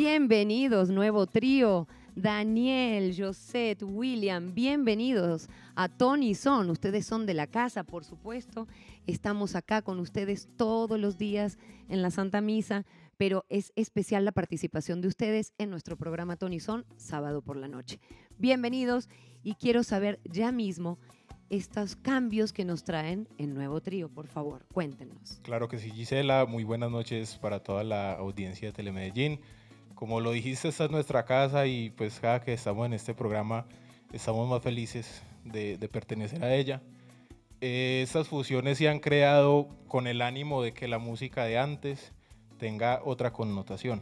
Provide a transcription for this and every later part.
Bienvenidos, nuevo trío. Daniel, Josette, William, bienvenidos a Tony Son. Ustedes son de la casa, por supuesto. Estamos acá con ustedes todos los días en la Santa Misa, pero es especial la participación de ustedes en nuestro programa Tony Son, sábado por la noche. Bienvenidos y quiero saber ya mismo estos cambios que nos traen en Nuevo Trío, por favor, cuéntenos. Claro que sí, Gisela. Muy buenas noches para toda la audiencia de Telemedellín. Como lo dijiste, esta es nuestra casa y pues cada que estamos en este programa estamos más felices de, pertenecer a ella. Eh, estas fusiones se han creado con el ánimo de que la música de antes tenga otra connotación.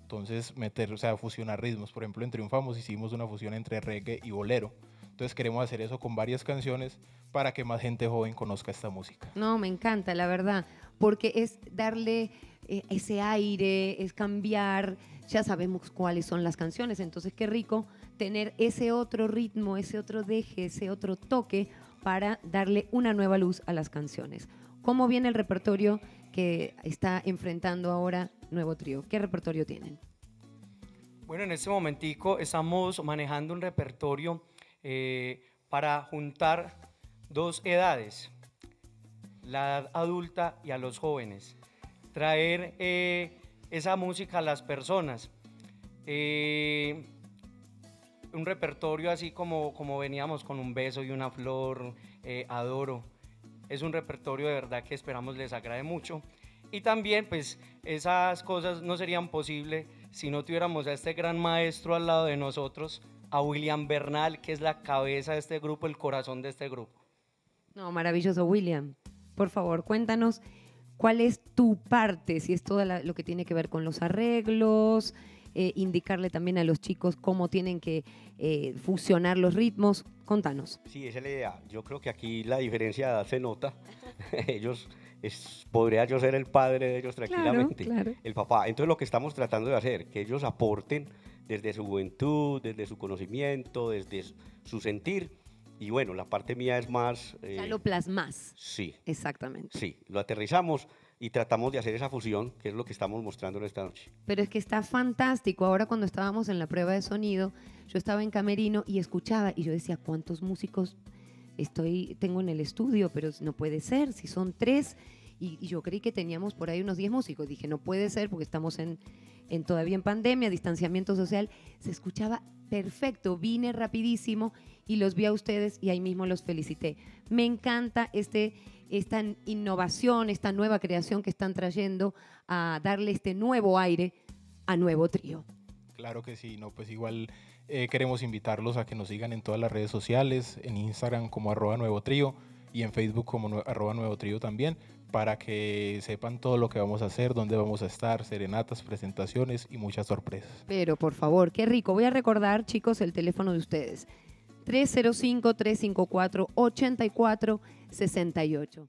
Entonces, meter, o sea, fusionar ritmos. Por ejemplo, en Triunfamos hicimos una fusión entre reggae y bolero. Entonces queremos hacer eso con varias canciones para que más gente joven conozca esta música. No, me encanta, la verdad, porque es darle ese aire, es cambiar, ya sabemos cuáles son las canciones, entonces qué rico tener ese otro ritmo, ese otro deje, ese otro toque para darle una nueva luz a las canciones. ¿Cómo viene el repertorio que está enfrentando ahora Nuevo Trío? ¿Qué repertorio tienen? Bueno, en este momentico estamos manejando un repertorio eh, para juntar dos edades, la edad adulta y a los jóvenes. Traer eh, esa música a las personas. Eh, un repertorio así como, como veníamos con un beso y una flor, eh, adoro. Es un repertorio de verdad que esperamos les agrade mucho. Y también pues esas cosas no serían posibles si no tuviéramos a este gran maestro al lado de nosotros, a William Bernal, que es la cabeza de este grupo, el corazón de este grupo. No, maravilloso, William. Por favor, cuéntanos ¿Cuál es tu parte? Si es todo lo que tiene que ver con los arreglos, eh, indicarle también a los chicos cómo tienen que eh, fusionar los ritmos. Contanos. Sí, esa es la idea. Yo creo que aquí la diferencia de edad se nota. ellos, es, podría yo ser el padre de ellos tranquilamente, el papá. Entonces lo que estamos tratando de hacer, que ellos aporten desde su juventud, desde su conocimiento, desde su sentir, y bueno, la parte mía es más... ya lo plasmas. Sí. Exactamente. Sí, lo aterrizamos y tratamos de hacer esa fusión, que es lo que estamos mostrando esta noche. Pero es que está fantástico. Ahora cuando estábamos en la prueba de sonido, yo estaba en camerino y escuchaba y yo decía, ¿cuántos músicos estoy, tengo en el estudio? Pero no puede ser, si son tres. Y, y yo creí que teníamos por ahí unos diez músicos. Dije, no puede ser porque estamos en, en todavía en pandemia, distanciamiento social. Se escuchaba perfecto, vine rapidísimo y los vi a ustedes y ahí mismo los felicité. Me encanta este, esta innovación, esta nueva creación que están trayendo a darle este nuevo aire a Nuevo Trío. Claro que sí, no, pues igual eh, queremos invitarlos a que nos sigan en todas las redes sociales, en Instagram como arroba Nuevo Trío y en Facebook como arroba Nuevo Trío también, para que sepan todo lo que vamos a hacer, dónde vamos a estar, serenatas, presentaciones y muchas sorpresas. Pero por favor, qué rico. Voy a recordar, chicos, el teléfono de ustedes. 305-354-8468.